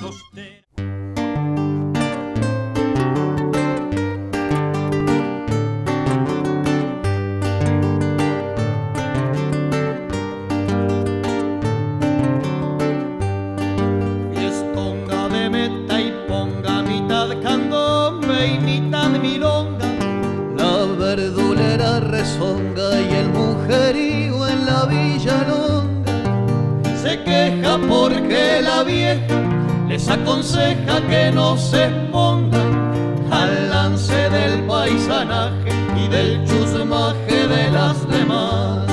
costera. Fiestonga de meta y ponga mitad candombe y mitad milonga. La verdulera rezonga y el mujerío en la villalonga Se queja porque la vieja les aconseja que no se pongan al lance del paisanaje y del chusmaje de las demás.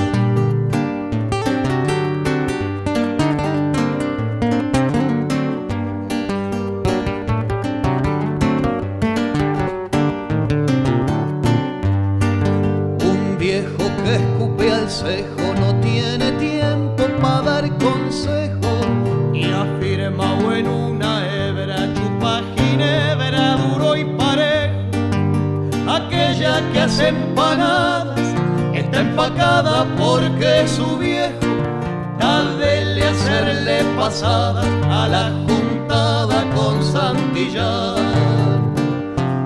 Un viejo que escupe al cejo no tiene Hace empanadas está empacada porque su viejo tarde de hacerle pasada a la juntada con Santillán.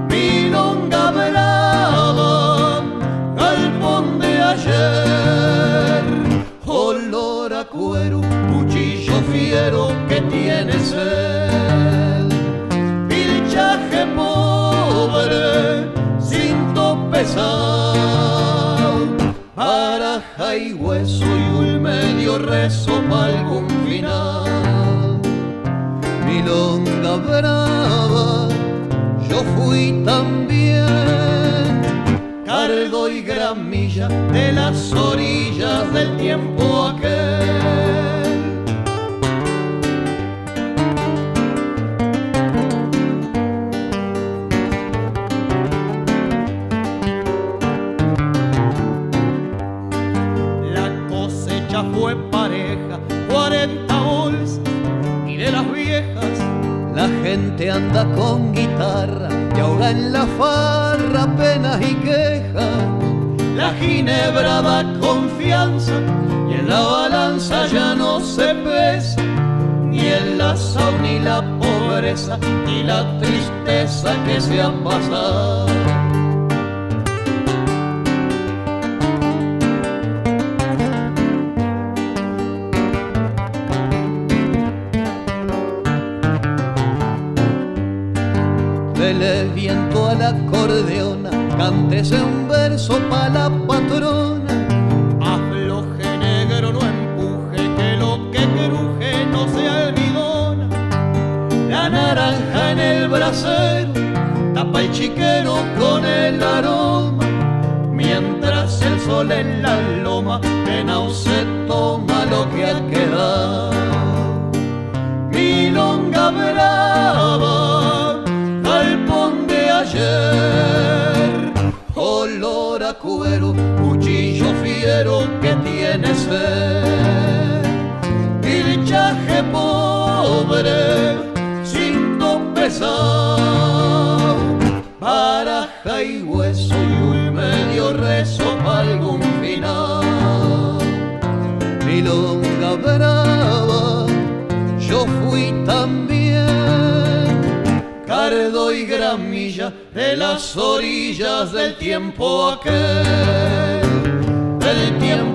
Milonga brava, galpón de ayer, olor a cuero, cuchillo fiero que tiene sed. Pesado, baraja y hueso y un medio rezo para algún final. Milonga brava, yo fui también. cardo y gramilla de las orillas del tiempo aquel. Fue pareja, 40 bolsas y de las viejas La gente anda con guitarra y ahora en la farra penas y quejas. La ginebra da confianza y en la balanza ya no se pesa ni el lazo ni la pobreza ni la tristeza que se ha pasado. Dele viento a la acordeona, cántese un verso pa' la patrona. Afloje negro, no empuje, que lo que cruje no se almidona. La naranja en el brasero, tapa el chiquero con el aroma. Mientras el sol en la loma, de se toma lo que ha quedado. Pesado, baraja y hueso y un medio rezo para algún final. Milonga brava, yo fui también. cardo y gramilla de las orillas del tiempo aquel, del tiempo